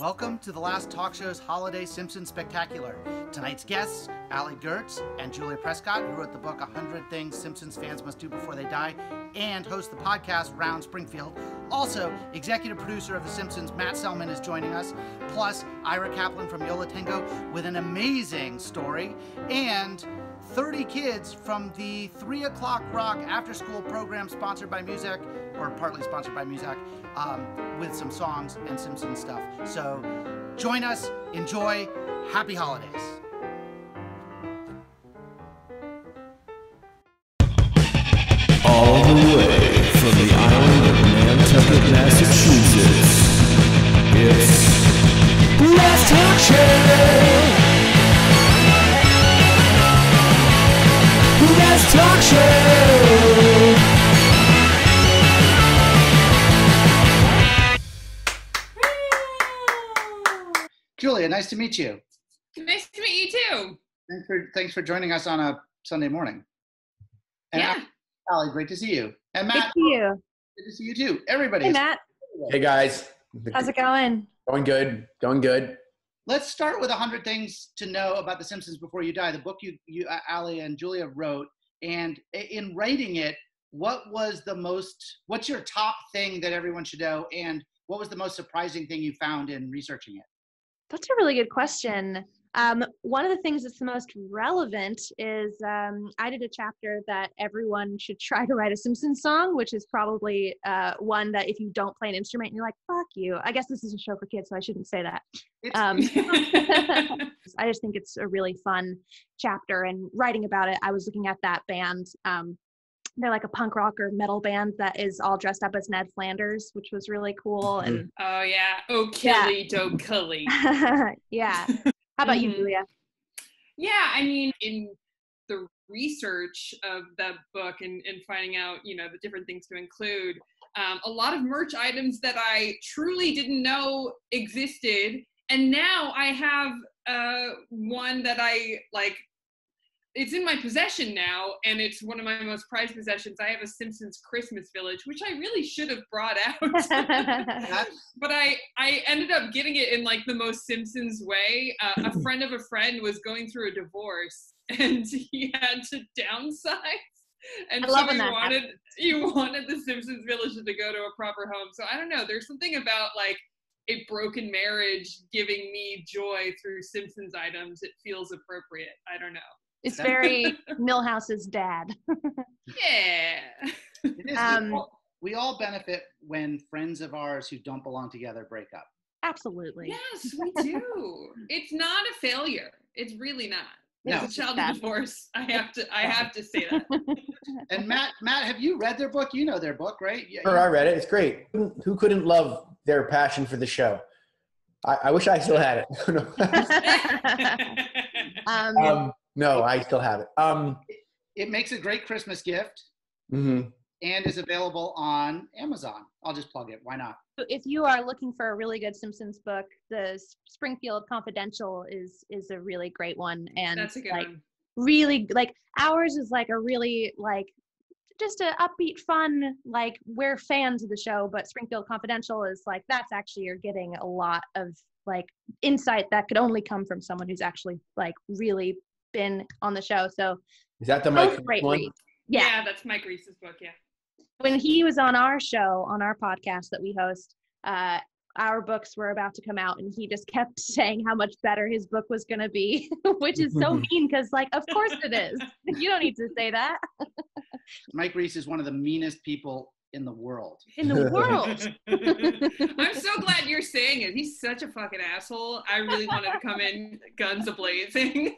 Welcome to the last talk show's Holiday Simpson Spectacular. Tonight's guests, Allie Goertz and Julia Prescott, who wrote the book 100 Things Simpsons Fans Must Do Before They Die, and host the podcast Round Springfield. Also, executive producer of The Simpsons, Matt Selman, is joining us, plus Ira Kaplan from Yo La Tengo with an amazing story, and 30 kids from the 3 o'clock rock after school program sponsored by Musack, or partly sponsored by Musack, um, with some songs and Simpsons stuff. So join us, enjoy, happy holidays. All the way from the island of Nantucket, Massachusetts, it's Last Talk Show! Talk Show! Julia, nice to meet you. Nice to meet you too. Thanks for, thanks for joining us on a Sunday morning. And Yeah. Allie, great to see you. And Matt, Good Matt, to you. good to see you too. Everybody. Hey, Matt. Hey guys, How's it going? going good, going good. Let's start with 100 Things to Know About The Simpsons Before You Die, the book you, you uh, Allie and Julia wrote. And in writing it, what was the most, what's your top thing that everyone should know? And what was the most surprising thing you found in researching it? That's a really good question. Um, one of the things that's the most relevant is um, I did a chapter that everyone should try to write a Simpsons song, which is probably uh, one that if you don't play an instrument, you're like, fuck you. I guess this is a show for kids, so I shouldn't say that. Um, I just think it's a really fun chapter. And writing about it, I was looking at that band. Um, they're like a punk rock or metal band that is all dressed up as Ned Flanders, which was really cool. And oh yeah. Oh Yeah. killy do killy. yeah. How about you, Mhm. Julia? Yeah, I mean, in the research of the book and, and finding out, you know, the different things to include, um, a lot of merch items that I truly didn't know existed. And now I have uh, one that I like. It's in my possession now, and it's one of my most prized possessions. I have a Simpsons Christmas Village, which I really should have brought out. but I I ended up getting it in like the most Simpsons way. Uh, a friend of a friend was going through a divorce and he had to downsize, and I so love when he that wanted he wanted the Simpsons village to go to a proper home. So I don't know. There's something about like a broken marriage giving me joy through Simpsons items. It feels appropriate. I don't know. It's very Milhouse's dad. Yeah. it is. Um, we, all, we all benefit when friends of ours who don't belong together break up. Absolutely. Yes, we do. it's not a failure. It's really not. No. It's a child Bad. divorce. I have to. I have to say that. And Matt, Matt, have you read their book? You know their book, right? Yeah, Sure, I read it. It's great. Who- Who couldn't love their passion for the show? I, I wish I still had it. um, um, no, I still have it. Um, It makes a great Christmas gift mhm. and is available on Amazon. I'll just plug it. Why not? if you are looking for a really good Simpsons book, the Springfield Confidential is is a really great one, and That's a good like one. really like ours is like a really like just a upbeat, fun like we're fans of the show, but Springfield Confidential is like that's actually you're getting a lot of like insight that could only come from someone who's actually like really been on the show. So Is that the both Mike great one? reads. Yeah. that's Mike Reiss's book. Yeah. when he was on our show on our podcast that we host uh our books were about to come out and he just kept saying how much better his book was going to be which is so mean because like of course it is you don't need to say that Mike Reese is one of the meanest people in the world. in the world I'm so glad you're saying it. He's such a fucking asshole. I really wanted to come in guns a blazing.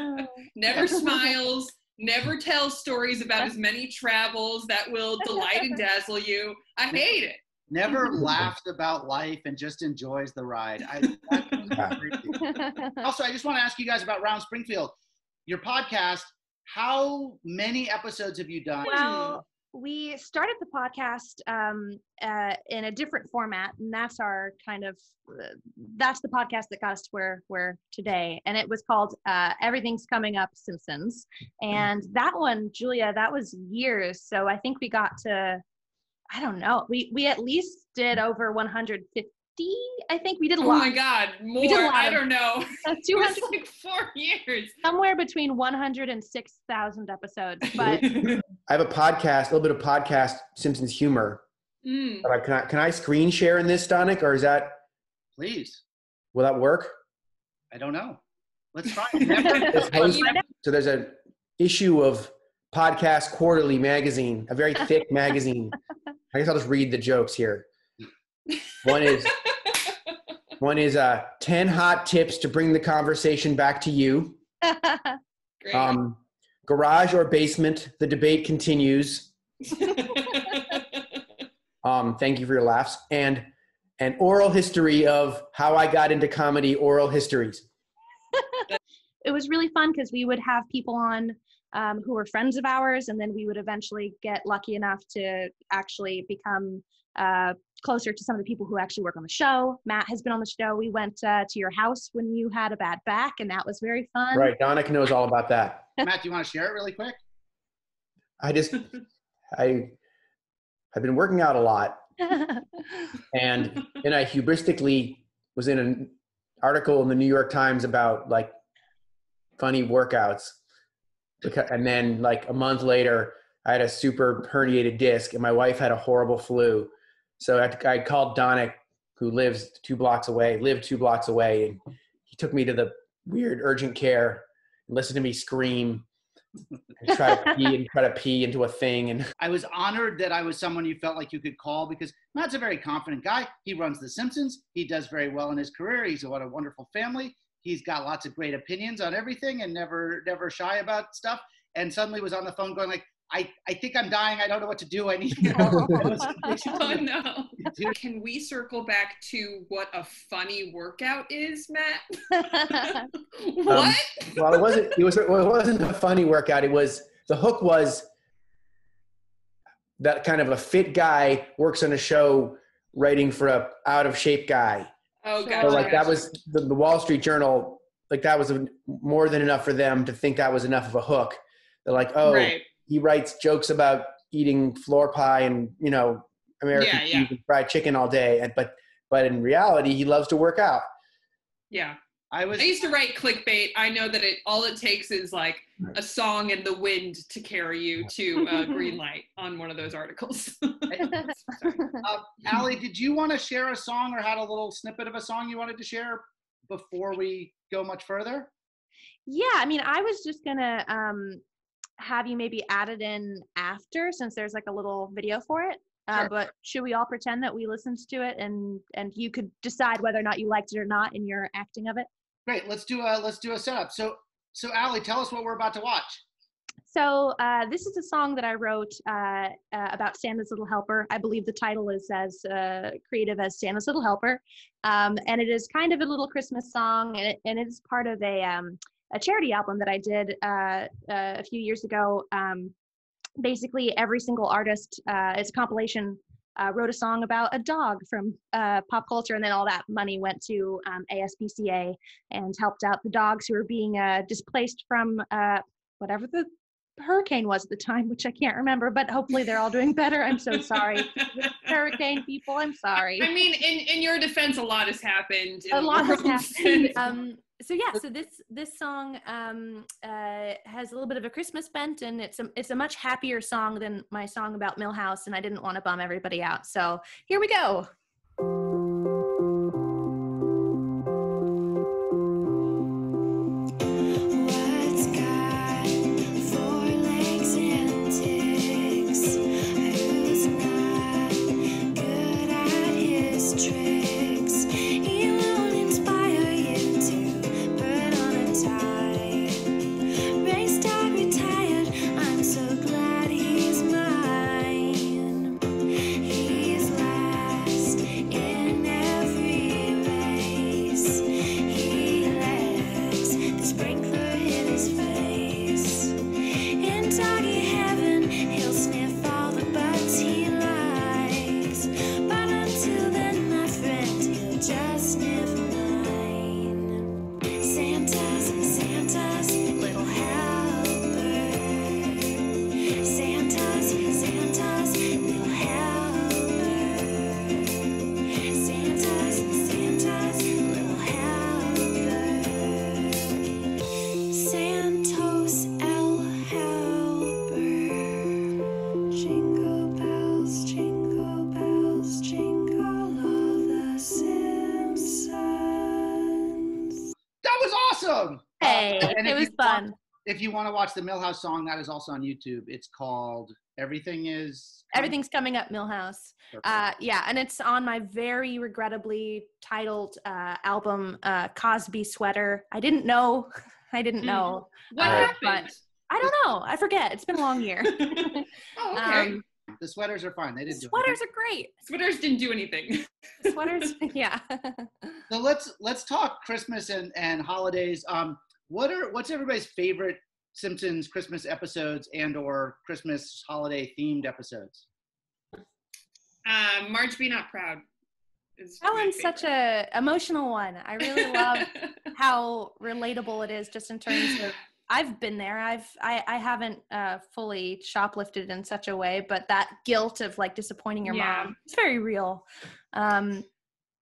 never smiles. Never tells stories about his many travels that will delight and dazzle you. I hate it. Never laughs about life and just enjoys the ride. I, also, I just want to ask you guys about Round Springfield, your podcast. How many episodes have you done? well we started the podcast um, uh, in a different format and that's our kind of uh, that's the podcast that got us to where we're today and it was called uh, everything's coming up simpsons and that one julia that was years so i think we got to I don't know. We we at least did over 150. I think we did a lot. Oh lot. my God, more. did a lot I of- don't know. It 200 was like four years. somewhere between 100 and 6,000 episodes. But I have a podcast, a little bit of podcast Simpsons humor. Mm. Can I can I screen share in this, Donick, or is that Please. will that work? I don't know. Let's try it. Host- so there's a issue of Podcast Quarterly magazine, a very thick magazine. I guess I'll just read the jokes here. One is one is uh, ten hot tips to bring the conversation back to you. Great. Um, garage or basement, the debate continues. Um, thank you for your laughs and an oral history of how I got into comedy. Oral histories. it was really fun because we would have people on um, who were friends of ours, and then we would eventually get lucky enough to actually become uh, closer to some of the people who actually work on the show. Matt has been on the show. We went uh, to your house when you had a bad back, and that was very fun. Right, Donick knows all about that. Matt, do you want to share it really quick? I just I I've been working out a lot, and then I hubristically was in an article in the New York Times about like funny workouts, Beca- and then like a month later, I had a super herniated disc, and my wife had a horrible flu. So I, I called Donick, who lives two blocks away, lived two blocks away, and he took me to the weird urgent care and listened to me scream and try to pee and try to pee into a thing and I was honored that I was someone you felt like you could call because Matt's a very confident guy. He runs The Simpsons. He does very well in his career. He's what a wonderful family. He's got lots of great opinions on everything and never never shy about stuff. And suddenly was on the phone going like, I, I think I'm dying. I don't know what to do. I need you know, it was oh no. Can we circle back to what a funny workout is, Matt? what? Um, well it wasn't it was well, it wasn't a funny workout it was the hook was that kind of a fit guy works on a show writing for a out of shape guy oh, So, gotcha. so like that was the, the wall street journal like that was more than enough for them to think that was enough of a hook they're like oh right. He writes jokes about eating floor pie and you know american Yeah, yeah. fried chicken all day and but but in reality he loves to work out Yeah. I was I used to write clickbait. I know that it all it takes is like a song in the wind to carry you to uh, green light on one of those articles. uh, Allie, did you want to share a song or had a little snippet of a song you wanted to share before we go much further? yeah, I mean, I was just gonna um, have you maybe add it in after, since there's like a little video for it. Uh, Sure. But should we all pretend that we listened to it and and you could decide whether or not you liked it or not in your acting of it? Great. Let's do a let's do a setup. So so Allie, tell us what we're about to watch. So uh, this is a song that I wrote uh, uh, about Santa's Little Helper. I believe the title is as uh, creative as Santa's Little Helper, um, and it is kind of a little Christmas song, and it, and it is part of a um, a charity album that I did uh, uh, a few years ago. Um, basically, every single artist, uh, it's a compilation. Uh, wrote a song about a dog from uh, pop culture, and then all that money went to um, ASPCA and helped out the dogs who were being uh, displaced from uh, whatever the hurricane was at the time, which I can't remember, but hopefully they're all doing better. I'm so sorry. hurricane people, I'm sorry. I mean, in, in your defense, a lot has happened. A lot has happened. um so yeah so this this song um uh has a little bit of a christmas bent and it's a it's a much happier song than my song about milhouse and i didn't want to bum everybody out. So here we go If you want to watch the Milhouse song, that is also on YouTube. It's called "Everything Is." Everything's coming up, Milhouse. Uh, yeah, and it's on my very regrettably titled uh, album, uh, Cosby Sweater. I didn't know. I didn't Mm. know. What Uh, happened? I don't know. I forget. It's been a long year. oh, okay. um, the sweaters are fine. They didn't do sweaters are great. Sweaters didn't do anything. Sweaters, yeah. So let's let's talk Christmas and and holidays. Um, what are what's everybody's favorite Simpsons Christmas episodes and or Christmas holiday themed episodes? Uh, Marge Be Not Proud. Is that one's such favorite. a emotional one. I really love how relatable it is just in terms of I've been there. I've I, I haven't uh, fully shoplifted in such a way, but that guilt of like disappointing your Yeah. mom, it's very real. Um,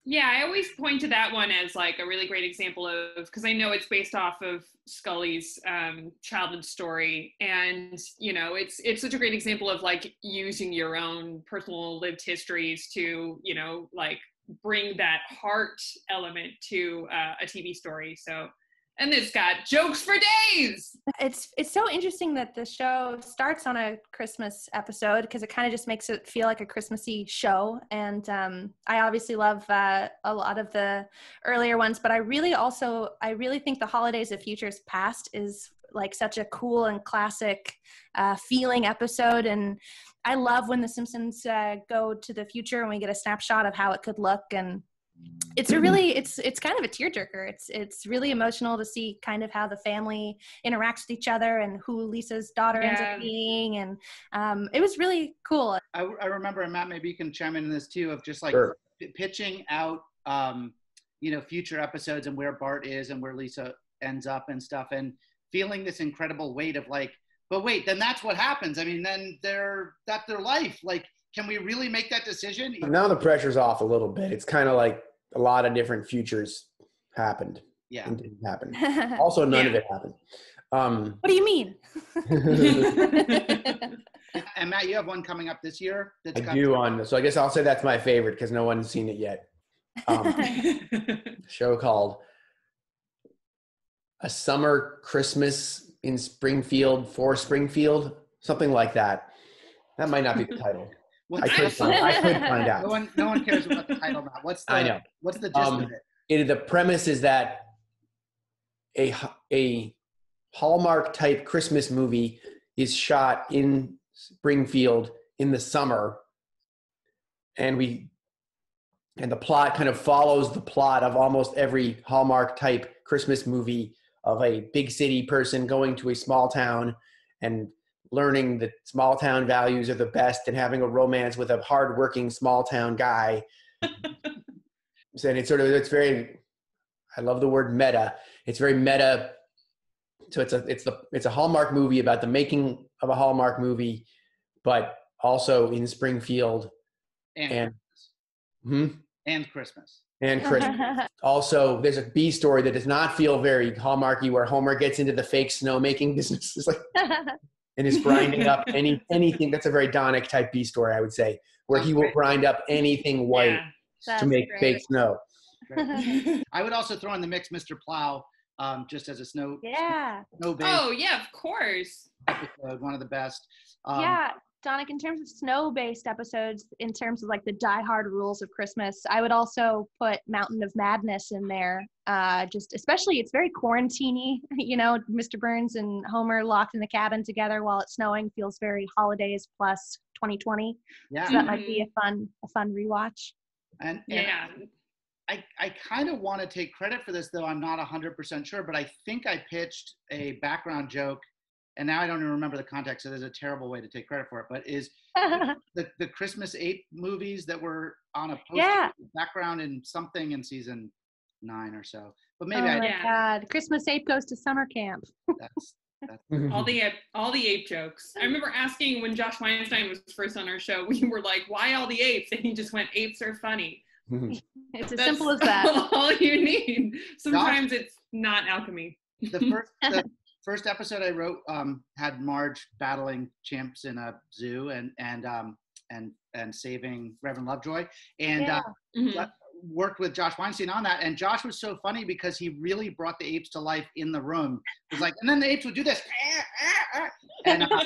Yeah, I always point to that one as like a really great example of because I know it's based off of Scully's um, childhood story, and you know it's it's such a great example of like using your own personal lived histories to you know like bring that heart element to uh, a TV story. So, and it's got jokes for days. it's it's so interesting that the show starts on a Christmas episode because it kind of just makes it feel like a Christmassy show. And um, I obviously love uh, a lot of the earlier ones, but I really also I really think the Holidays of Futures Past is like such a cool and classic uh, feeling episode. And I love when the Simpsons uh, go to the future and we get a snapshot of how it could look and it's a really it's it's kind of a tearjerker. It's it's really emotional to see kind of how the family interacts with each other and who Lisa's daughter ends up being, and um, it was really cool. I, I remember, and Matt, maybe you can chime in on this too, of just like Sure. p- pitching out, um, you know, future episodes and where Bart is and where Lisa ends up and stuff, and feeling this incredible weight of like, but wait, then that's what happens. I mean, then they're that's their life. Like, can we really make that decision? Now the pressure's off a little bit. It's kind of like a lot of different futures happened Yeah. and didn't happen. Also, none of it happened. Um, what do you mean? And Matt, you have one coming up this year. That's I got do on, so I guess I'll say that's my favorite because no one's seen it yet. Um, show called A Summer Christmas in Springfield for Springfield, something like that. That might not be the title. What's I could the- find, I could find no out. one, no one cares about the title now. What's the, I know. What's the gist Um, of it? It, the premise is that a, a Hallmark type Christmas movie is shot in Springfield in the summer, and we and the plot kind of follows the plot of almost every Hallmark type Christmas movie of a big city person going to a small town and learning that small town values are the best and having a romance with a hardworking small town guy. So, and it's sort of it's very I love the word meta. It's very meta. So it's a it's the it's a Hallmark movie about the making of a Hallmark movie, but also in Springfield And and hmm, and Christmas. and Christmas. also, there's a B story that does not feel very Hallmarky, where Homer gets into the fake snowmaking business It's like, and is grinding up any anything. That's a very Donick type B story, I would say, where he will grind up anything white Yeah. To make great. fake snow. I would also throw in the mix Mr. Plow, um, just as a snow yeah, snow Oh yeah, of course. episode, one of the best. Um, yeah, Donick, in terms of snow based episodes, in terms of like the die-hard rules of Christmas, I would also put Mountain of Madness in there. Uh, just especially, it's very quarantiney. You know, Mr. Burns and Homer locked in the cabin together while it's snowing feels very holidays plus 2020. yeah. So that might be a fun, a fun rewatch. And, and Yeah. I, I kind of want to take credit for this, though I'm not 100% sure, but I think I pitched a background joke, and now I don't even remember the context, so there's a terrible way to take credit for it, but is the, the Christmas Ape movies that were on a poster Yeah. background in something in season nine or so. But oh maybe my I, Yeah. God, Christmas Ape goes to summer camp. that's, that's all the ape, all the ape jokes. I remember asking when Josh Weinstein was first on our show, we were like, "Why all the apes?" And he just went, "Apes are funny." It's as That's simple as that. All you need. Sometimes it's not alchemy. the first the first episode I wrote um, had Marge battling chimps in a zoo and and um, and and saving Reverend Lovejoy. And uh, Mhm. Worked with Josh Weinstein on that, and Josh was so funny because he really brought the apes to life in the room. It was like, and then the apes would do this, and uh,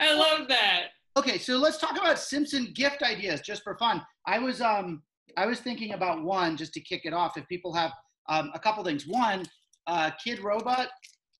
I love that. Okay, so let's talk about Simpson gift ideas just for fun. I was um I was thinking about one just to kick it off. If people have um, a couple things, one, uh, Kidrobot,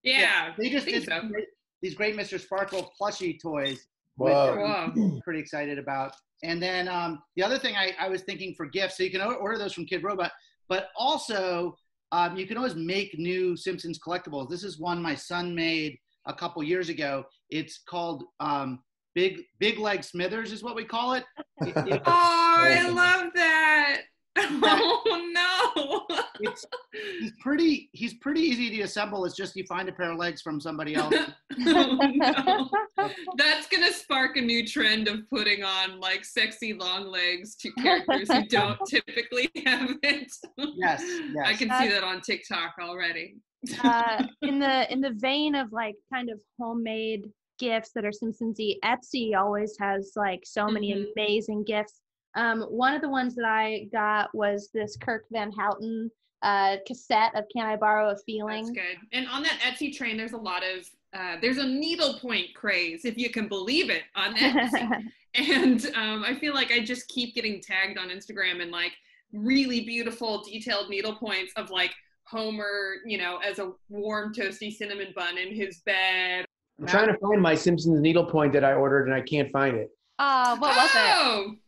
Yeah. they just did so. some great- these great Mr. Sparkle plushie toys. Whoa. Whoa. Pretty excited about. And then um, the other thing I, I was thinking for gifts, so you can order those from Kidrobot, but also um, you can always make new Simpsons collectibles. This is one my son made a couple years ago. It's called um, Big Big Leg Smithers, is what we call it. It- it- Oh, I love that. Oh no. it's he's pretty he's pretty easy to assemble. It's just you find a pair of legs from somebody else. oh, no. That's gonna spark a new trend of putting on like sexy long legs to characters who don't typically have it. Yes, yes. I can see that on TikTok already. uh, in the in the vein of like kind of homemade gifts that are Simpsonsy, Etsy always has like so many Mhm. amazing gifts. Um, one of the ones that I got was this Kirk Van Houten uh, cassette of "Can I Borrow a Feeling?" That's good. And on that Etsy train, there's a lot of uh, there's a needlepoint craze, if you can believe it, on Etsy. and um, I feel like I just keep getting tagged on Instagram and like really beautiful, detailed needlepoints of like Homer, you know, as a warm, toasty cinnamon bun in his bed. I'm trying to find my Simpsons needlepoint that I ordered and I can't find it. Oh, what was it?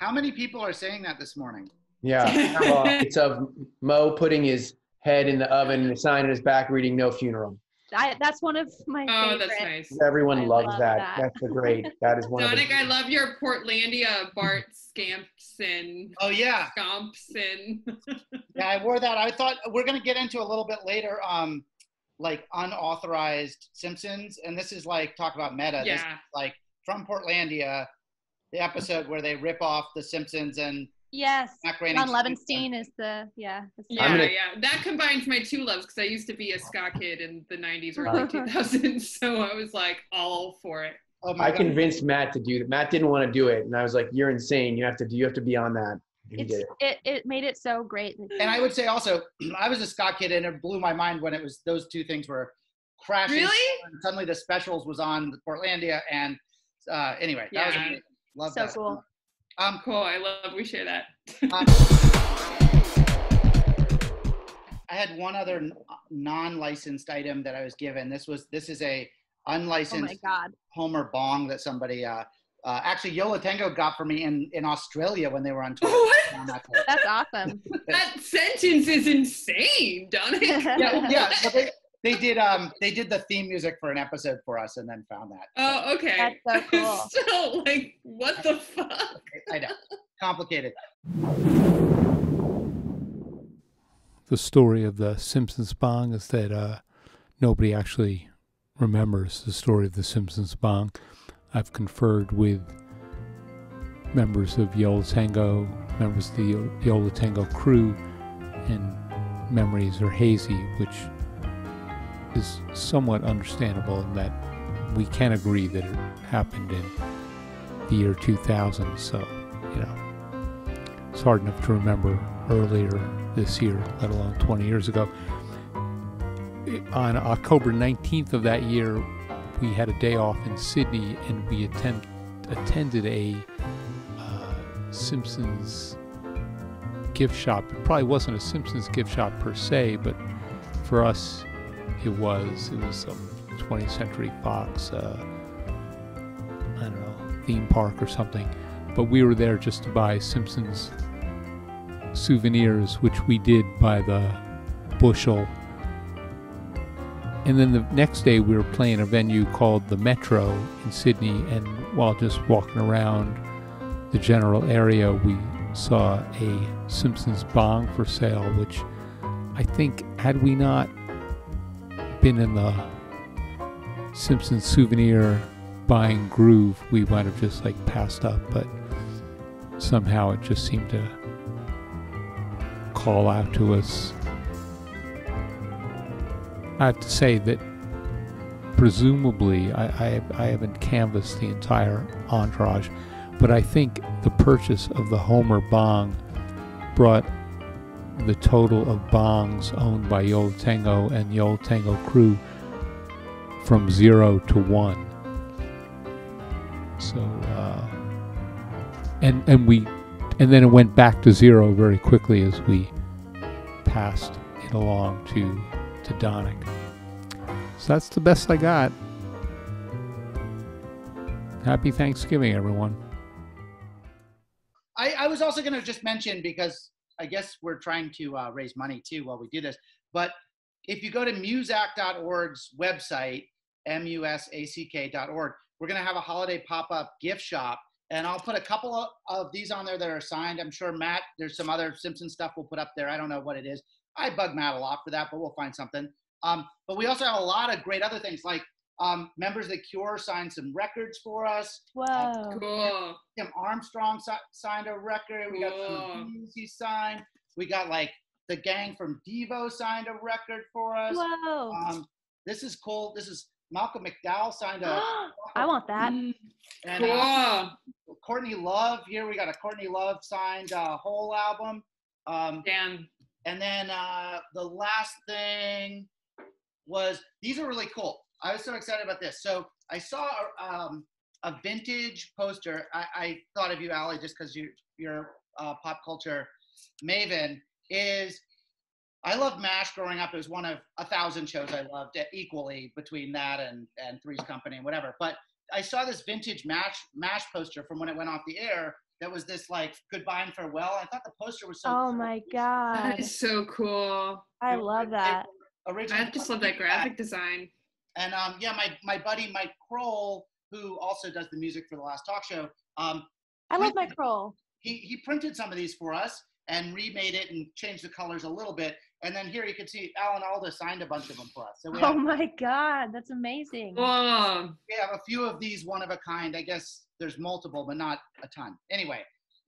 How many people are saying that this morning? Yeah, well, it's of Moe putting his head in the oven and a sign on his back reading "No Funeral." I, that's one of my oh, favorite. that's nice. Everyone I loves love that. that. That's a great. That is one of Sonic, the. I love your Portlandia Bart Scampson. Oh yeah, Scampson. yeah. I wore that. I thought we're gonna get into a little bit later. Um, like unauthorized Simpsons, and this is like talk about meta. This is yeah. like from Portlandia, the episode where they rip off the Simpsons and Yes, Matt Groening. John Levenstein is the yeah. the Yeah, gonna- yeah. That combines my two loves because I used to be a ska kid in the 90s, Uh, early 2000s. So I was like all for it. Oh my I God. convinced Matt to do that. Matt didn't want to do it, and I was like, "You're insane. You have to do. You have to be on that." It's it. it, it made it so great. And I would say also, I was a ska kid, and it blew my mind when it was those two things were crashing. Really? And suddenly, the specials was on Portlandia, and uh, anyway, that was Yeah. amazing. Love So that. cool. Um, Cool. I love we share that. um, I had one other non-licensed item that I was given. This was this is a Oh unlicensed god. Homer bong that somebody uh, uh, actually Yo La Tengo got for me in in Australia when they were on tour. What? On that tour. That's awesome. That sentence is insane, Donick. yeah, yeah. They, they did um they did the theme music for an episode for us and then found that. So, Oh, okay. That's so cool. so, like, what the fuck? I know. Complicated. the story of the Simpsons bong is that uh, nobody actually remembers the story of the Simpsons bong. I've conferred with members of Yo La Tengo, members of the Yo- Yola Tango crew, and memories are hazy, which is somewhat understandable in that we can agree that it happened in the year 2000. So, you know, it's hard enough to remember earlier this year, let alone 20 years ago. On October 19th of that year, we had a day off in Sydney and we attend, attended a uh, Simpsons gift shop. It probably wasn't a Simpsons gift shop per se, but for us, it was. It was some 20th Century Fox, uh, theme park or something. But we were there just to buy Simpsons souvenirs, which we did by the bushel. And then the next day, we were playing a venue called the Metro in Sydney. And while just walking around the general area, we saw a Simpsons bong for sale, which I think, had we not been in the Simpsons souvenir buying groove, we might have just like passed up. But somehow it just seemed to call out to us. I have to say that presumably I, I, I haven't canvassed the entire entourage, but I think the purchase of the Homer Bong brought the total of bongs owned by Yo La Tengo and Yo La Tengo crew from zero to one. So, uh, and and we, and then it went back to zero very quickly as we passed it along to to Donick. So that's the best I got. Happy Thanksgiving, everyone. I, I was also going to just mention because I guess we're trying to uh, raise money too while we do this. But if you go to musack.org's website, musack.org, we're going to have a holiday pop up gift shop. And I'll put a couple of, of these on there that are signed. I'm sure Matt, there's some other Simpson stuff we'll put up there. I don't know what it is. I bug Matt a lot for that, but we'll find something. Um, but we also have a lot of great other things like um, members of the Cure signed some records for us. Whoa. Cool. Tim Armstrong si- signed a record. We got some Beatles he signed. We got like the gang from Devo signed a record for us. Whoa. Um, this is cool. This is Malcolm McDowell signed a. I want that. Mm, and, uh, Cool. Courtney Love here. We got a Courtney Love signed uh, whole album. Um, Damn. and then uh, the last thing was these are really cool. I was so excited about this. So I saw um, a vintage poster. I, I thought of you, Allie, just because you, you're a pop culture maven. Is I loved MASH growing up. It was one of a thousand shows I loved equally between that and, and Three's Company and whatever. But I saw this vintage MASH, MASH poster from when it went off the air that was this like goodbye and farewell. I thought the poster was so Oh cool. my god. is so cool. I love that. Originally, I just love that graphic design. And um, yeah, my my buddy Mike Kroll, who also does the music for the last talk show, um, I love Mike Kroll. he he printed some of these for us and remade it and changed the colors a little bit. And then here you can see Alan Alda signed a bunch of them for us. So we Oh have, my god, that's amazing. Whoa. we have a few of these one of a kind. I guess there's multiple, but not a ton. Anyway,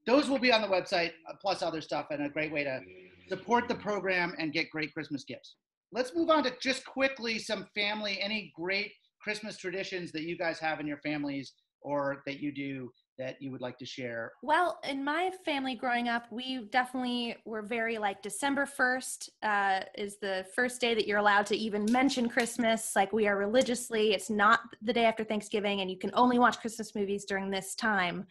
those will be on the website uh, plus other stuff and a great way to support the program and get great Christmas gifts. Let's move on to just quickly some family, any great Christmas traditions that you guys have in your families or that you do that you would like to share. Well, in my family growing up, we definitely were very like December 1st uh, is the first day that you're allowed to even mention Christmas. Like we are religiously, it's not the day after Thanksgiving, and you can only watch Christmas movies during this time.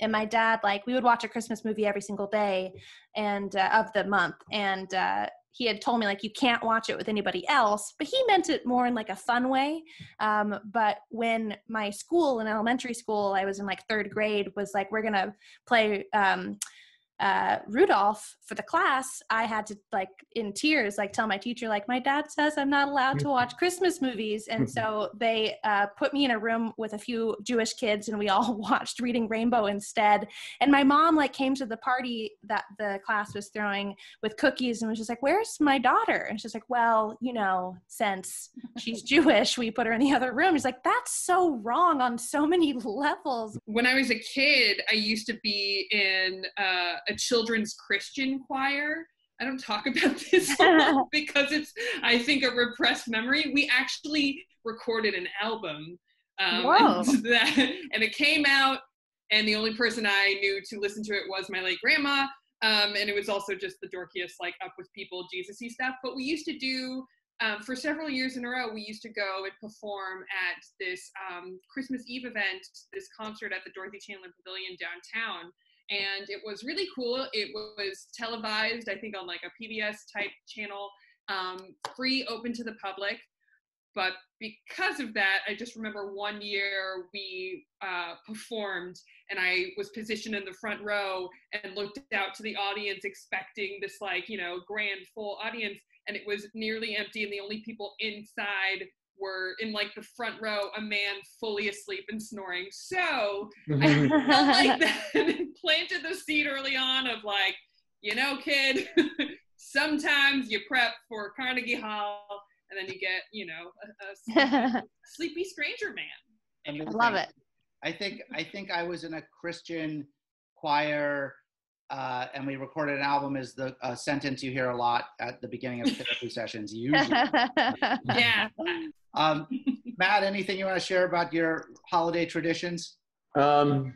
And my dad, like, we would watch a Christmas movie every single day and uh, of the month. And uh, he had told me like you can't watch it with anybody else, but he meant it more in like a fun way. Um, but when my school in elementary school, I was in like third grade, was like, we're gonna play um, uh, Rudolph for the class, I had to like in tears, like tell my teacher, like my dad says I'm not allowed to watch Christmas movies, and so they uh, put me in a room with a few Jewish kids, and we all watched Reading Rainbow instead. And my mom like came to the party that the class was throwing with cookies, and was just like, "Where's my daughter?" And she's like, "Well, you know, since she's Jewish, we put her in the other room." She's like, "That's so wrong on so many levels." When I was a kid, I used to be in uh, a children's Christian choir. I don't talk about this because it's, I think, a repressed memory. We actually recorded an album. Um, And, that, and it came out, and the only person I knew to listen to it was my late grandma. Um, and it was also just the dorkiest, like up with people, Jesus-y stuff. But we used to do um, for several years in a row, we used to go and perform at this um, Christmas Eve event, this concert at the Dorothy Chandler Pavilion downtown. And it was really cool. It was televised, I think, on like a PBS type channel, um, free, open to the public. But because of that, I just remember one year we uh, performed and I was positioned in the front row and looked out to the audience expecting this, like, you know, grand full audience and it was nearly empty and the only people inside were in like the front row a man fully asleep and snoring so i felt like that and planted the seed early on of like you know kid sometimes you prep for carnegie hall and then you get you know a, a sleepy stranger man And I love it. I think I think I was in a Christian choir, uh, and we recorded an album. Is the uh, sentence you hear a lot at the beginning of therapy sessions? Usually, yeah um, Matt, anything you want to share about your holiday traditions? Um,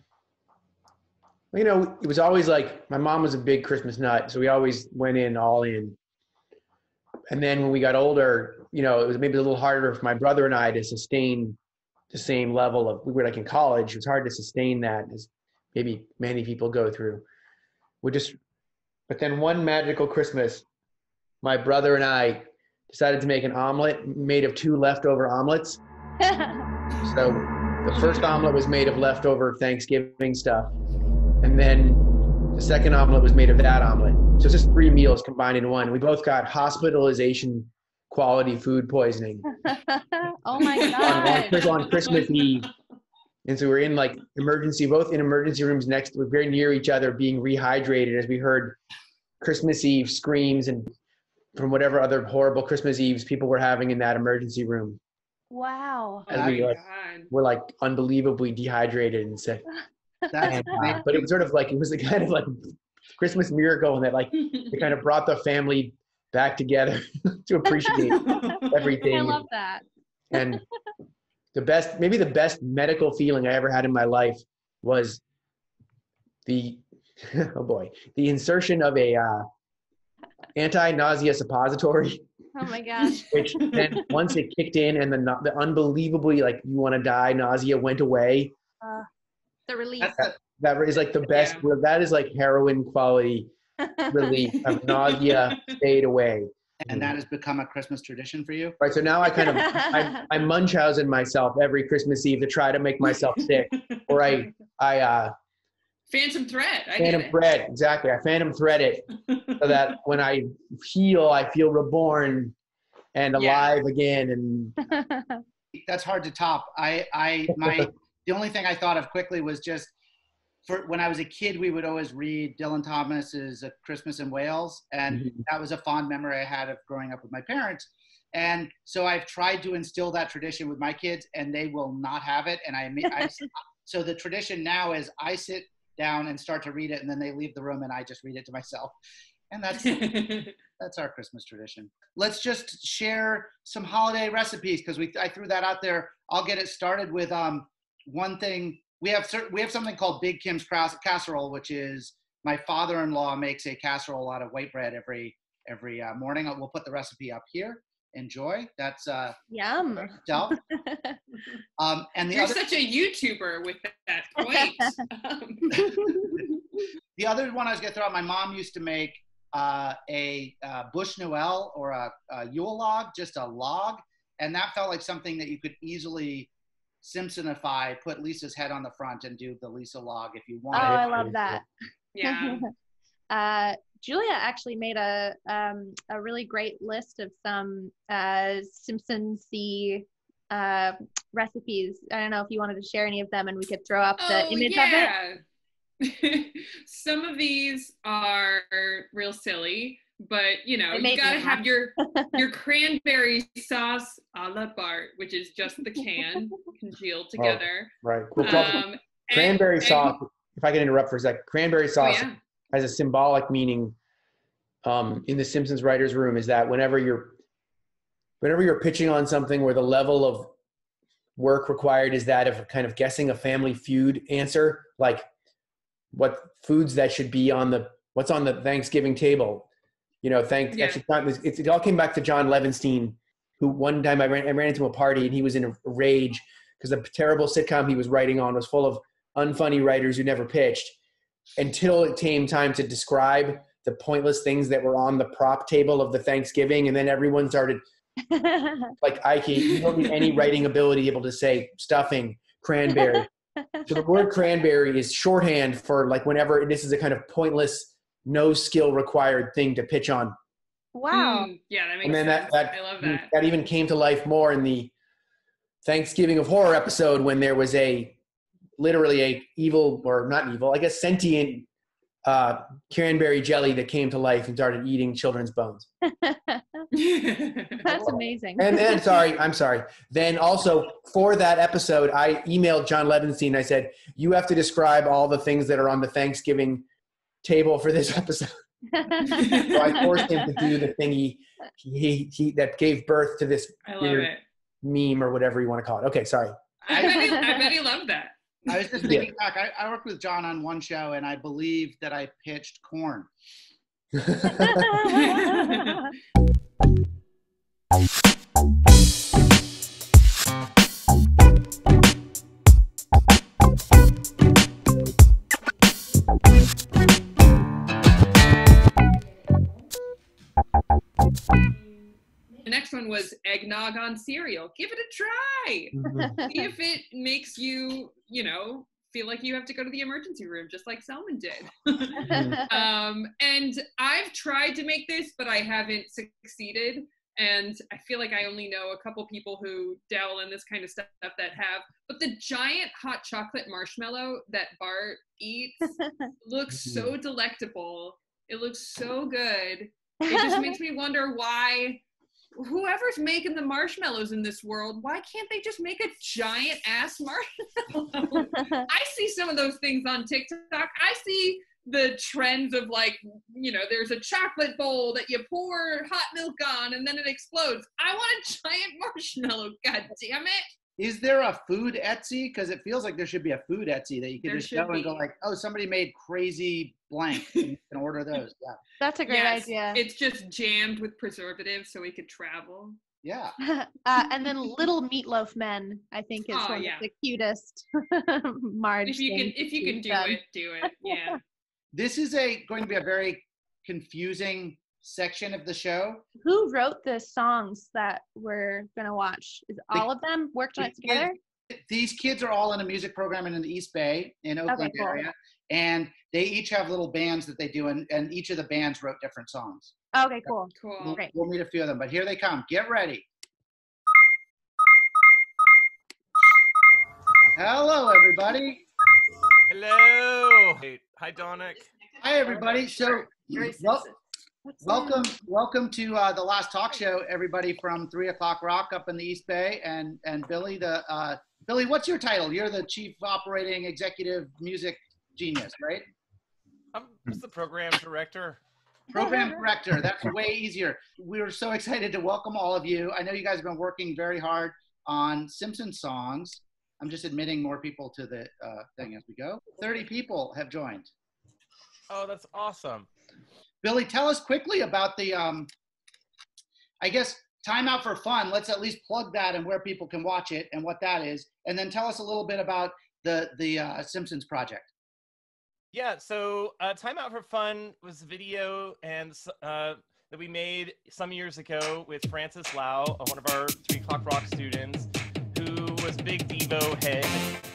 you know, it was always like my mom was a big Christmas nut, so we always went in all in. And then when we got older, you know, it was maybe a little harder for my brother and I to sustain the same level of. We were like in college; it was hard to sustain that, as maybe many people go through. We just, but then one magical Christmas, my brother and I decided to make an omelet made of two leftover omelets. So the first omelet was made of leftover Thanksgiving stuff, and then the second omelet was made of that omelet. So it's just three meals combined in one. We both got hospitalization quality food poisoning oh my god. Chris- on Christmas Eve. And so we're in like emergency, both in emergency rooms next, we're very near each other, being rehydrated as we heard Christmas Eve screams and from whatever other horrible Christmas Eves people were having in that emergency room. Wow. As Oh we are, like, God. were like unbelievably dehydrated and sick. That's And, uh, but it was sort of like it was a kind of like Christmas miracle, and that like it kind of brought the family back together to appreciate everything. I love that. and the best, maybe the best medical feeling I ever had in my life was the oh boy, the insertion of a uh, anti-nausea suppository, Oh my gosh. which then once it kicked in and the the unbelievably like you want to die nausea went away. The relief. That's That is like the best. That is like heroin quality relief of nausea stayed away. And that has become a Christmas tradition for you. Right. So now I kind of I, I Munchausen myself every Christmas Eve to try to make myself sick, or I I uh, Phantom Thread. I phantom get it. thread exactly. I phantom thread it so that when I heal, I feel reborn and Yeah. alive again. And That's hard to top. I I my the only thing I thought of quickly was just for when I was a kid, we would always read Dylan Thomas's A Christmas in Wales, and Mhm. that was a fond memory I had of growing up with my parents. And so I've tried to instill that tradition with my kids, and they will not have it. And I, I so the tradition now is I sit down and start to read it, and then they leave the room, and I just read it to myself. And that's that's our Christmas tradition. Let's just share some holiday recipes because we I threw that out there. I'll get it started with um one thing we have cer- we have something called Big Kim's cras- casserole, which is my father-in-law makes a casserole out of white bread every every uh, morning. We'll put the recipe up here. Enjoy. That's uh Yum. stuff. Um, and the You're other such a YouTuber with that point. Um, the other one I was gonna throw out. My mom used to make uh, a uh, bush noel or a, a Yule log, just a log, and that felt like something that you could easily Simpsonify, put Lisa's head on the front, and do the Lisa log if you want. Oh. I love that. yeah. uh, Julia actually made a um, a really great list of some uh, Simpsons-y uh, recipes. I don't know if you wanted to share any of them, and we could throw up the oh, image of it. Some of these are real silly, but you know, you gotta have laugh. your your cranberry sauce a la Bart, which is just the can congealed together. right. Cool. Well, Um, cranberry and- sauce. If I can interrupt for a sec, cranberry oh, sauce yeah. has a symbolic meaning um, in the Simpsons writers' room. Is that whenever you're whenever you're pitching on something where the level of work required is that of kind of guessing a family feud answer, like what foods that should be on the what's on the Thanksgiving table. You know, thank Yeah. actually it's, it all came back to John Levenstein, who one time I ran, I ran into a party and he was in a rage because the terrible sitcom he was writing on was full of unfunny writers who never pitched until it came time to describe the pointless things that were on the prop table of the Thanksgiving, and then everyone started like Ike, you don't need any writing ability able to say stuffing, cranberry. so the word cranberry is shorthand for like whenever this is a kind of pointless, no skill required thing to pitch on. wow. Mm, yeah, that makes And then sense. that that I love that. that even came to life more in the Thanksgiving of Horror episode when there was a literally a evil or not evil, I guess sentient uh, cranberry jelly that came to life and started eating children's bones. That's amazing. And then, sorry, I'm sorry. Then also for that episode, I emailed John Levenstein. I said, "You have to describe all the things that are on the Thanksgiving table for this episode." So I forced him to do the thing he, he, he that gave birth to this weird meme or whatever you want to call it. Okay, sorry. I bet, he, I bet he loved that. I was just thinking back. I, I worked with John on one show, and I believe that I pitched corn. was eggnog on cereal. Give it a try. Mm-hmm. See if it makes you, you know, feel like you have to go to the emergency room, just like Selman did. Mm-hmm. um, and I've tried to make this, but I haven't succeeded. And I feel like I only know a couple people who dabble in this kind of stuff that have. But the giant hot chocolate marshmallow that Bart eats looks so mm-hmm. delectable. It looks so good. It just makes me wonder why whoever's making the marshmallows in this world, why can't they just make a giant ass marshmallow? I see some of those things on TikTok. I see the trends of like, you know, there's a chocolate bowl that you pour hot milk on and then it explodes. I want a giant marshmallow, god damn it. Is there a food Etsy? Because it feels like there should be a food Etsy that you could There just should go and go like, oh, somebody made crazy blank. and order those. Yeah. That's a great Yes, idea. It's just jammed with preservatives so we could travel. Yeah. uh, and then little meatloaf men, I think, is Oh, one yeah. of the cutest Marge. If you can if you she's can do done. it, do it. Yeah. This is a going to be a very confusing section of the show. Who wrote the songs that we're gonna watch? Is The- all of them worked on it together? These kids are all in a music program in the East Bay in Oakland cool. area, and they each have little bands that they do, and, and each of the bands wrote different songs. Okay, cool. Cool. We'll, Great. we'll meet a few of them, but here they come. Get ready. Hello, everybody. Hello. Hey, Hi, Donick. Hi, everybody. So, Very wel- sensitive. What's welcome, that? welcome to uh, the last talk show, everybody from Three O'clock Rock up in the East Bay, and and Billy. The uh, Billy, what's your title? You're the chief operating executive music genius, right? I'm just the program director. Program director. That's way easier. We're so excited to welcome all of you. I know you guys have been working very hard on Simpson songs. I'm just admitting more people to the uh, thing as we go. 30 people have joined. Oh, that's awesome. Billy, tell us quickly about the, um, I guess, Time Out for Fun. Let's at least plug that and where people can watch it and what that is. And then tell us a little bit about the, the uh, Simpsons project. Yeah, so uh, Time Out for Fun was a video and uh, that we made some years ago with Francis Lau, uh, one of our Three Clock Rock students, who was big Devo head.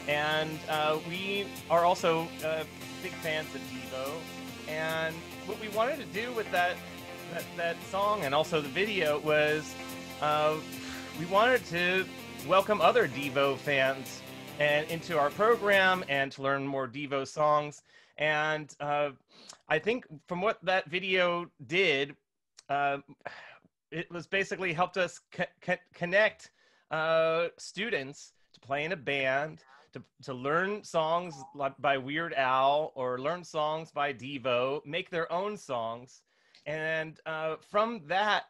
And uh, we are also uh, big fans of Devo. And what we wanted to do with that, that, that song and also the video was uh, we wanted to welcome other Devo fans and into our program and to learn more Devo songs. And uh, I think from what that video did, uh, it was basically helped us co- co- connect uh, students to play in a band, to, to learn songs by Weird Al or learn songs by Devo, make their own songs. And uh, from that,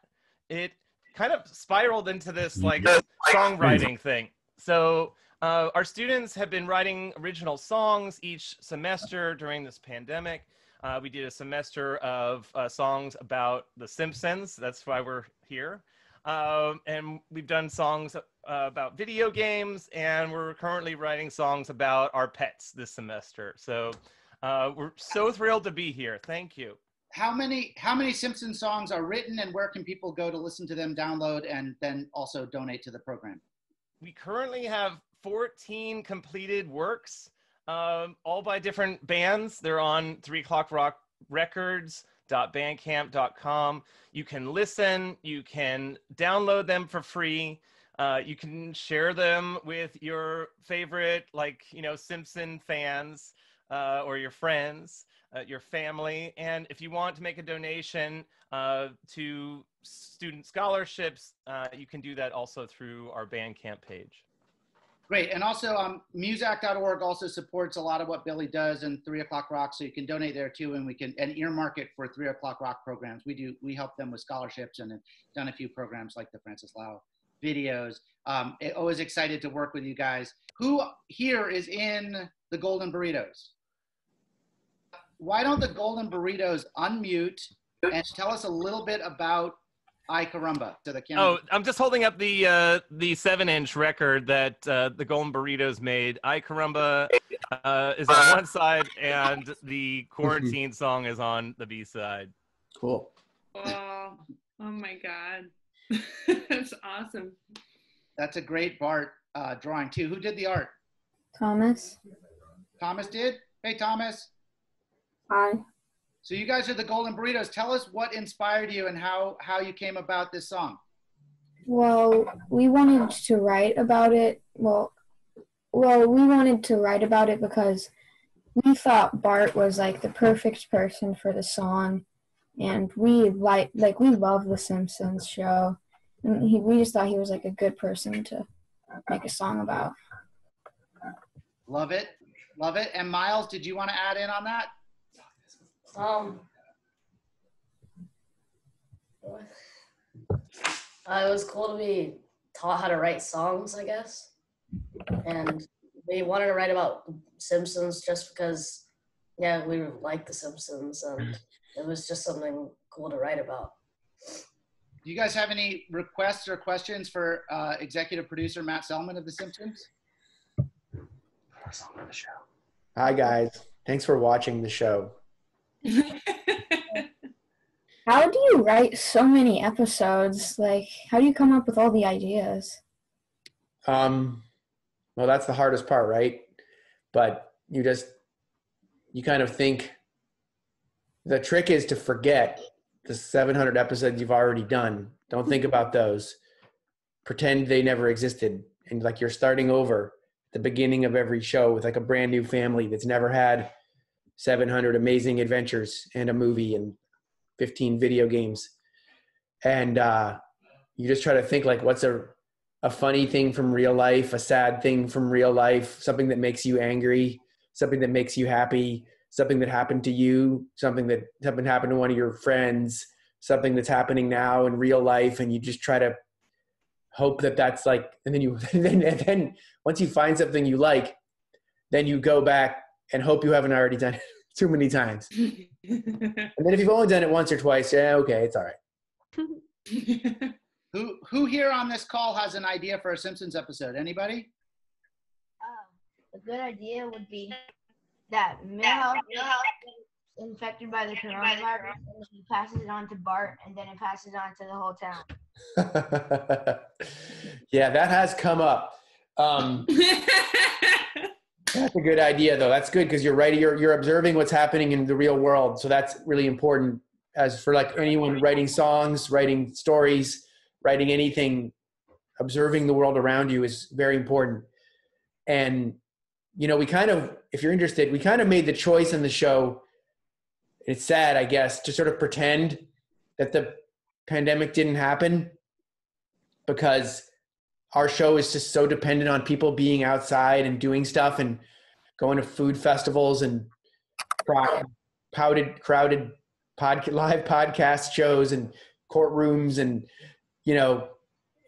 it kind of spiraled into this like songwriting thing. So uh, our students have been writing original songs each semester during this pandemic. Uh, we did a semester of uh, songs about The Simpsons. That's why we're here. Um, and we've done songs uh, about video games, and we're currently writing songs about our pets this semester. So uh, we're so thrilled to be here. Thank you. How many how many Simpson songs are written and where can people go to listen to them, download, and then also donate to the program? we currently have 14 completed works, um, all by different bands. They're on Three O'clock Rock Records.bandcamp.com. You can listen, you can download them for free. Uh, you can share them with your favorite, like, you know, Simpson fans uh, or your friends, uh, your family. And if you want to make a donation uh, to student scholarships, uh, you can do that also through our Bandcamp page. Great. And also, um, also supports a lot of what Billy does and Three O'clock Rock, so you can donate there too, and we can and earmark it for Three O'clock Rock programs. We do we help them with scholarships and have done a few programs like the Francis Lau videos. Um, always excited to work with you guys. Who here is in the Golden Burritos? Why don't the Golden Burritos unmute and tell us a little bit about Ay Caramba to the camera? Oh, I'm just holding up the uh, the seven inch record that uh, the Golden Burritos made. Ay Caramba uh, is on one side, and the quarantine song is on the B side. Cool. Oh, oh my God. That's awesome. That's a great Bart uh, drawing too. Who did the art? Thomas. Thomas did. Hey, Thomas. Hi. So you guys are the Golden Burritos. Tell us what inspired you and how how you came about this song. Well, we wanted to write about it. Well, well, we wanted to write about it because we thought Bart was like the perfect person for the song, and we like like we love the Simpsons show, and he, we just thought he was like a good person to make a song about. Love it, love it. And Miles, did you want to add in on that? Um, uh, it was cool to be taught how to write songs, I guess. And we wanted to write about Simpsons just because, yeah, we like the Simpsons, and it was just something cool to write about. Do you guys have any requests or questions for uh, executive producer Matt Selman of The Simpsons? Hi guys. Thanks for watching the show. How do you write so many episodes? Like, how do you come up with all the ideas? Um, well, that's the hardest part, right? But you just you kind of think the trick is to forget the 700 episodes you've already done. Don't think about those. Pretend they never existed, and like you're starting over the beginning of every show with like a brand new family that's never had 700 amazing adventures and a movie and 15 video games. And uh, you just try to think like what's a a funny thing from real life a sad thing from real life something that makes you angry something that makes you happy something that happened to you something that something happened to one of your friends something that's happening now in real life and you just try to hope that that's like and then you and then, and then once you find something you like then you go back and hope you haven't already done it too many times and then if you've only done it once or twice yeah okay it's all right Who who here on this call has an idea for a Simpsons episode? Anybody? a good idea would be that Milhouse is infected by the coronavirus and he passes it on to Bart and then it passes on to the whole town. yeah that has come up um, That's a good idea, though. That's good because you're right. You're you're observing what's happening in the real world, so that's really important. As for like anyone writing songs, writing stories, writing anything, observing the world around you is very important. And you know, we kind of, if you're interested, we kind of made the choice in the show. It's sad, I guess, to sort of pretend that the pandemic didn't happen because our show is just so dependent on people being outside and doing stuff and going to food festivals and crowded crowded pod, live podcast shows and courtrooms and you know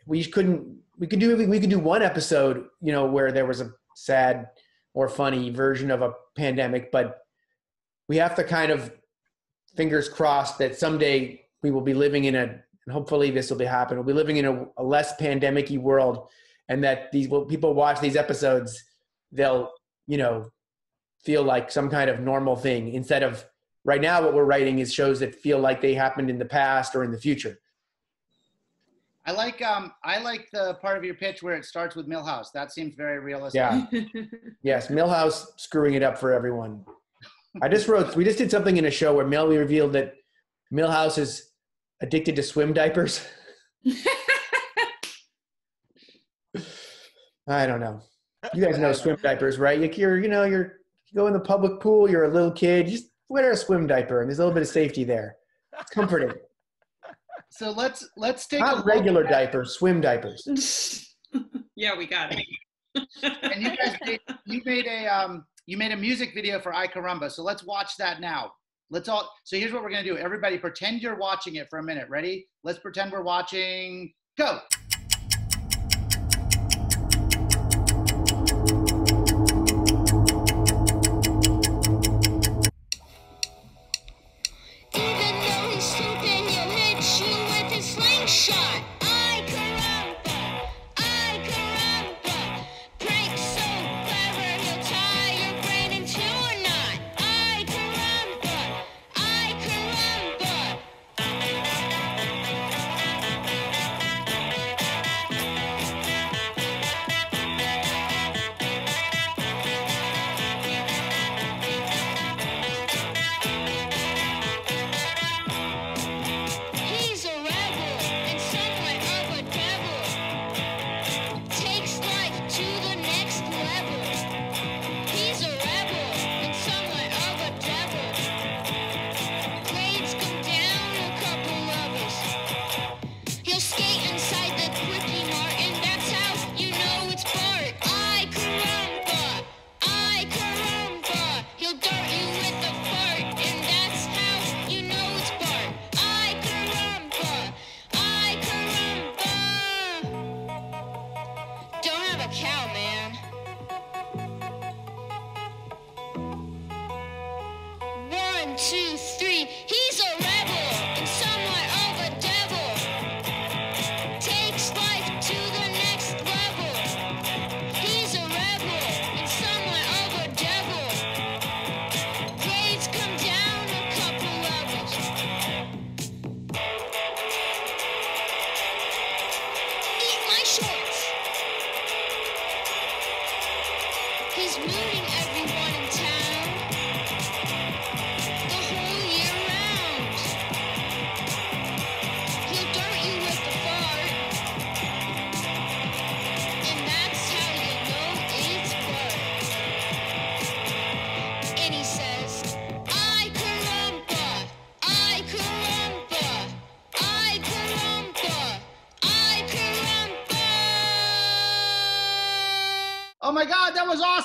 we couldn't we could do we could do one episode you know where there was a sad or funny version of a pandemic but we have to kind of fingers crossed that someday we will be living in a and hopefully this will be happening. We'll be living in a, a less pandemic-y world, and that these when people watch these episodes, they'll you know feel like some kind of normal thing instead of right now what we're writing is shows that feel like they happened in the past or in the future. I like um I like the part of your pitch where it starts with Milhouse. That seems very realistic. Yeah. yes, Milhouse screwing it up for everyone. I just wrote. We just did something in a show where Mill we revealed that Milhouse is addicted to swim diapers. I don't know. You guys know swim diapers, right? You- You're, you know, you're you go in the public pool. You're a little kid. You just wear a swim diaper, and there's a little bit of safety there. It's comforting. So let's let's take a Not look regular at- diapers, swim diapers. yeah, we got it. and you guys made, you made a um you made a music video for Ay Caramba. So let's watch that now. Let's all so here's what we're gonna do. Everybody pretend you're watching it for a minute. Ready? Let's pretend we're watching go.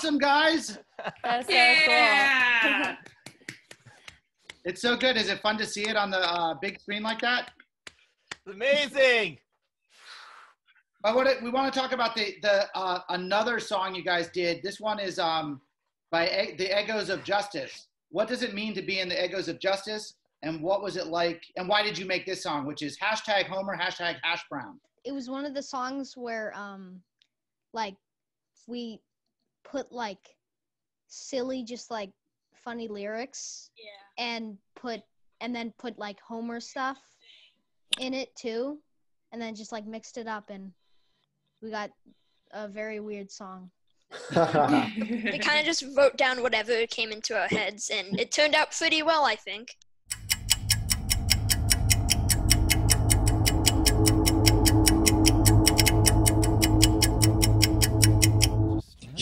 Awesome, guys! That's so Yeah. It's so good. Is it fun to see it on the uh, big screen like that? It's Amazing. I want to, we want to talk about the the uh, another song you guys did. This one is um by e- the Egos of Justice. What does it mean to be in the Egos of Justice? And what was it like? And why did you make this song, which is hashtag Homer, hashtag Hash Brown? it was one of the songs where um like we put like silly just like funny lyrics Yeah. and put and then put like homer stuff in it too and then just like mixed it up and we got a very weird song We kind of just wrote down whatever came into our heads, and it turned out pretty well, I think.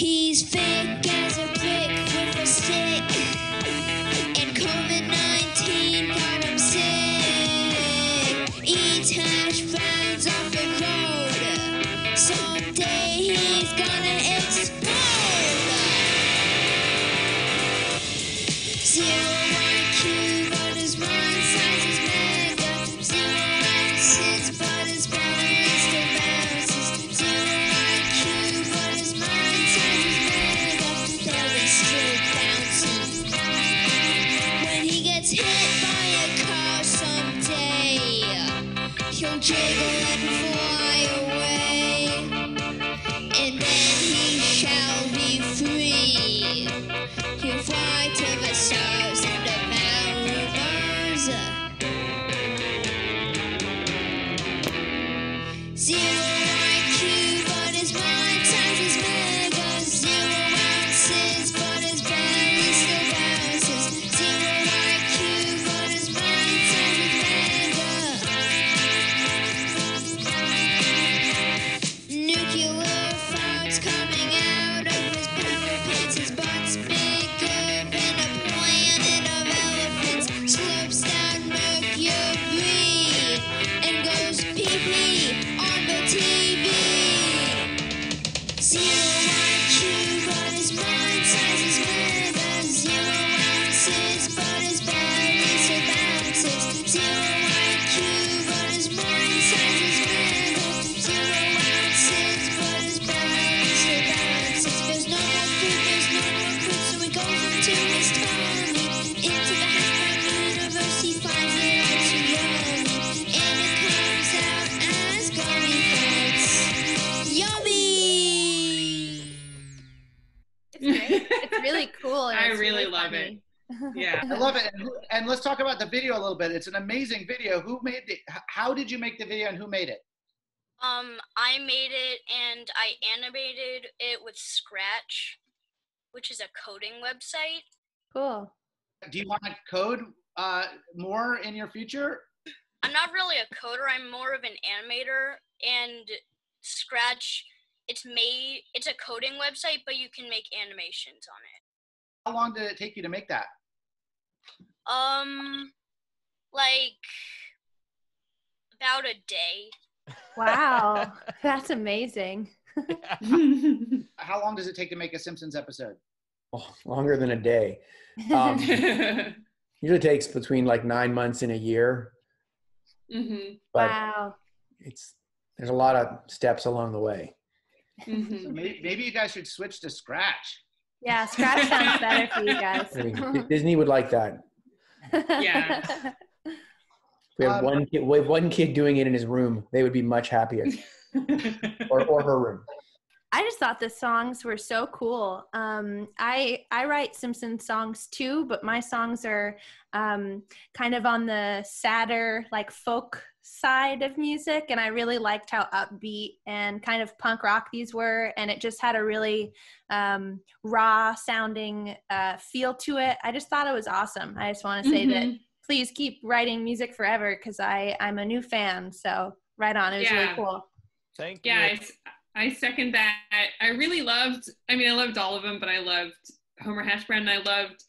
He's thick as a love it. Yeah. I love it. And, and let's talk about the video a little bit. It's an amazing video. Who made the? How did you make the video, and who made it? Um, I made it and I animated it with Scratch, which is a coding website. Cool. Do you want to code uh, more in your future? I'm not really a coder, I'm more of an animator and Scratch it's made it's a coding website but you can make animations on it. How long did it take you to make that? Um like about a day. Wow, that's amazing. How long does it take to make a Simpsons episode? Oh, longer than a day. Um, usually takes between like nine months and a year, mm-hmm. but wow. it's there's a lot of steps along the way. Mm-hmm. So maybe, maybe you guys should switch to Scratch. Yeah, Scratch sounds better for you guys. I mean, Disney would like that. Yeah. We have Um, one kid, we have one kid doing it in his room. They would be much happier, or or her room. I just thought the songs were so cool. Um, I I write Simpsons songs too, but my songs are um, kind of on the sadder, like folk side of music, and I really liked how upbeat and kind of punk rock these were, and it just had a really um, raw sounding uh, feel to it. I just thought it was awesome. I just want to say that Mhm. please keep writing music forever because I I'm a new fan. So right on, it was Yeah. really cool. Thank you. Yeah, I, you. s- I second that. I really loved, I mean, I loved all of them, but I loved Homer Hash Brown and I loved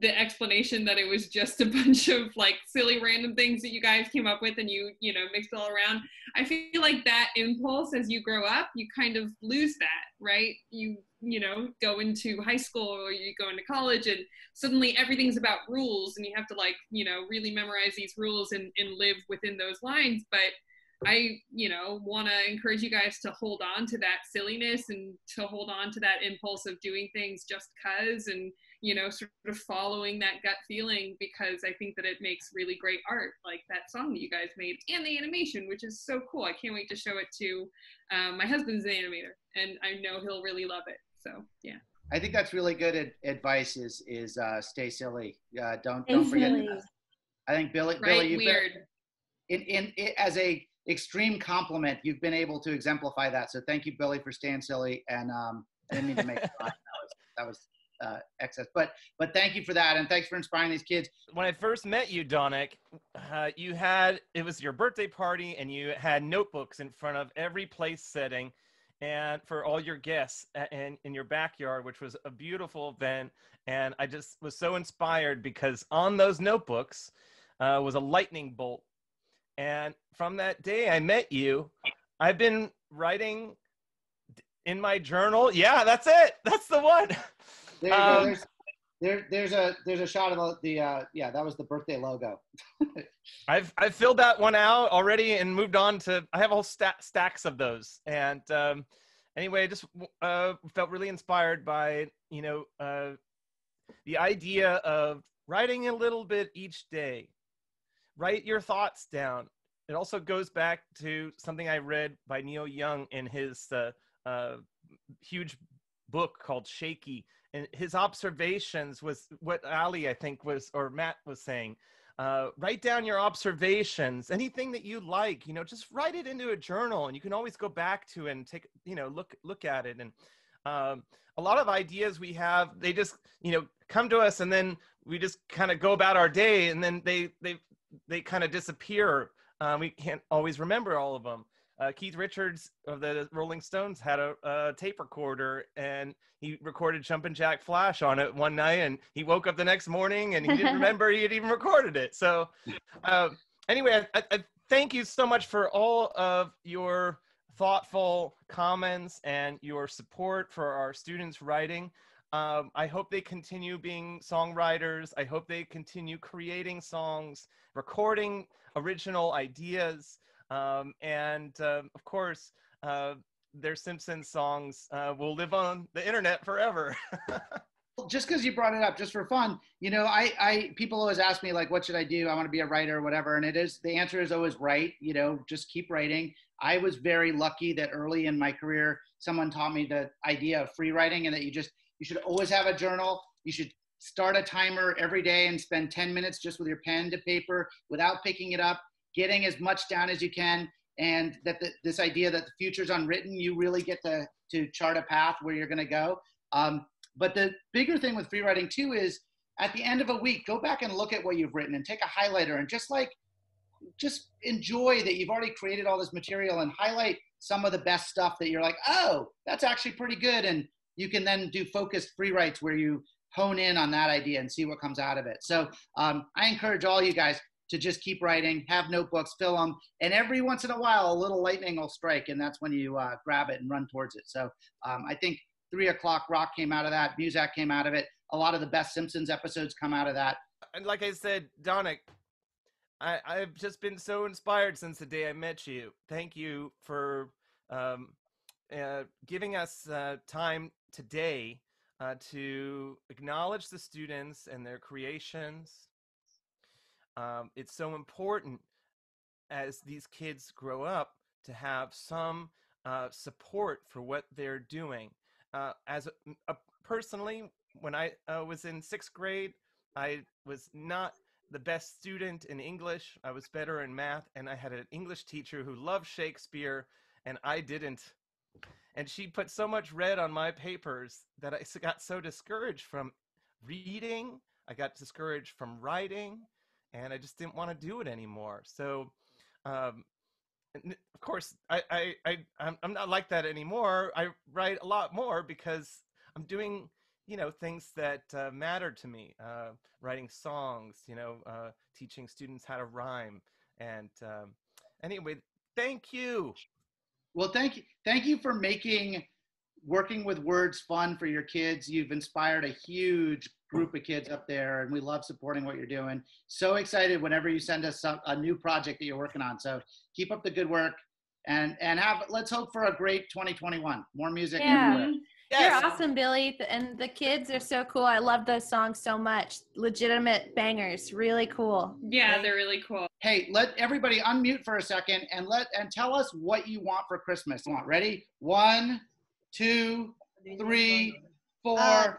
the explanation that it was just a bunch of like silly random things that you guys came up with and you, you know, mixed it all around. I feel like that impulse as you grow up, you kind of lose that, right? You, you know, go into high school or you go into college and suddenly everything's about rules and you have to like, you know, really memorize these rules and, and live within those lines. But I, you know, want to encourage you guys to hold on to that silliness and to hold on to that impulse of doing things just cuz and, you know, sort of following that gut feeling because I think that it makes really great art, like that song that you guys made and the animation, which is so cool. I can't wait to show it to um, my husband's an animator and I know he'll really love it. So, yeah. I think that's really good ad- advice. Is is uh, stay silly. Uh, don't Stay don't forget. silly. that. I think Billy Right? Billy you've been, Weird. in, in, in as a extreme compliment, you've been able to exemplify that. So thank you, Billy, for staying silly. And um, I didn't mean to make fun. that was that was uh, excess. But but thank you for that, and thanks for inspiring these kids. when I first met you, Donick, uh, you had it was your birthday party, and you had notebooks in front of every place setting, and for all your guests, and in your backyard, which was a beautiful event. And I just was so inspired because on those notebooks uh, was a lightning bolt, and from that day I met you, I've been writing in my journal. Yeah, that's it. That's the one. There Um. There's there, there's a there's a shot of the, uh, yeah that was the birthday logo. I've I've filled that one out already and moved on to. I have a whole sta- stacks of those. And um, anyway, just uh, felt really inspired by you know uh, the idea of writing a little bit each day. Write your thoughts down. It also goes back to something I read by Neil Young in his uh, uh, huge book called Shakey. And his observations was what Allie, I think, was, or Matt was saying. Uh, write down your observations, anything that you like, you know, just write it into a journal and you can always go back to and take, you know, look, look at it. And um, a lot of ideas we have, they just, you know, come to us and then we just kind of go about our day and then they, they, they kind of disappear. Uh, we can't always remember all of them. Uh, Keith Richards of the Rolling Stones had a, a tape recorder and he recorded Jumpin' Jack Flash on it one night and he woke up the next morning and he didn't remember he had even recorded it. So, uh, anyway, I, I, I thank you so much for all of your thoughtful comments and your support for our students' writing. Um, I hope they continue being songwriters. I hope they continue creating songs, recording original ideas, um, and um of course, uh, their Simpsons songs uh, will live on the internet forever. just because you brought it up just for fun you know i i people always ask me like what should i do? I want to be a writer or whatever and it is the answer is always write you know just keep writing. I was very lucky that early in my career someone taught me the idea of free writing and that you just you should always have a journal. You should start a timer every day and spend 10 minutes just with your pen to paper without picking it up, getting as much down as you can. And that the, this idea that the future's unwritten, you really get to, to chart a path where you're going to go. Um, but the bigger thing with free writing too is at the end of a week, go back and look at what you've written and take a highlighter and just like, just enjoy that you've already created all this material and highlight some of the best stuff that you're like, oh, that's actually pretty good. And you can then do focused free writes where you hone in on that idea and see what comes out of it. So um, I encourage all you guys to just keep writing, have notebooks, fill them, and every once in a while, a little lightning will strike, and that's when you uh, grab it and run towards it. So um, I think Three O'Clock Rock came out of that, Musack came out of it. A lot of the best Simpsons episodes come out of that. And like I said, Donick, I, I've just been so inspired since the day I met you. Thank you for um, uh, giving us uh, time today uh, to acknowledge the students and their creations. Um, it's so important as these kids grow up to have some uh, support for what they're doing. Uh, as a, a- personally, when I uh, was in sixth grade, I was not the best student in English. I was better in math, and I had an English teacher who loved Shakespeare, and I didn't. And she put so much red on my papers that I got so discouraged from reading. I got discouraged from writing, and I just didn't want to do it anymore. So, um, of course, I, I, I, I'm, not like that anymore. I write a lot more because I'm doing, you know, things that uh, matter to me. Uh, writing songs, you know, uh, teaching students how to rhyme. And um, anyway, thank you. Well, thank you. Thank you for making working with words fun for your kids. You've inspired a huge group of kids up there, and we love supporting what you're doing. So excited whenever you send us some, a new project that you're working on. So keep up the good work, and and have let's hope for a great 2021. More music Yeah. everywhere. You're awesome, Billy. And the kids are so cool. I love those songs so much. Legitimate bangers. Really cool. Yeah, they're really cool. Hey, let everybody unmute for a second and let and tell us what you want for Christmas. Want ready? One, two, three, four, Uh,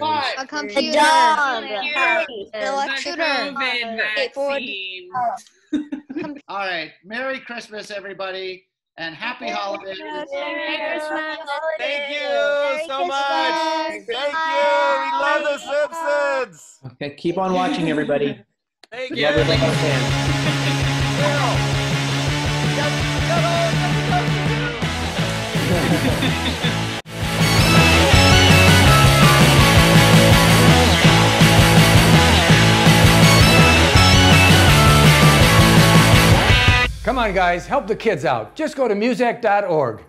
five. A computer. dog. Electrocutor. COVID vaccine. All right. Merry Christmas, everybody, and happy holidays. Merry Christmas. Thank you so much. Thank you. We love the Simpsons. Okay, keep on watching, everybody. Thank We you. love you like Come on, guys, help the kids out. Just go to musack.org.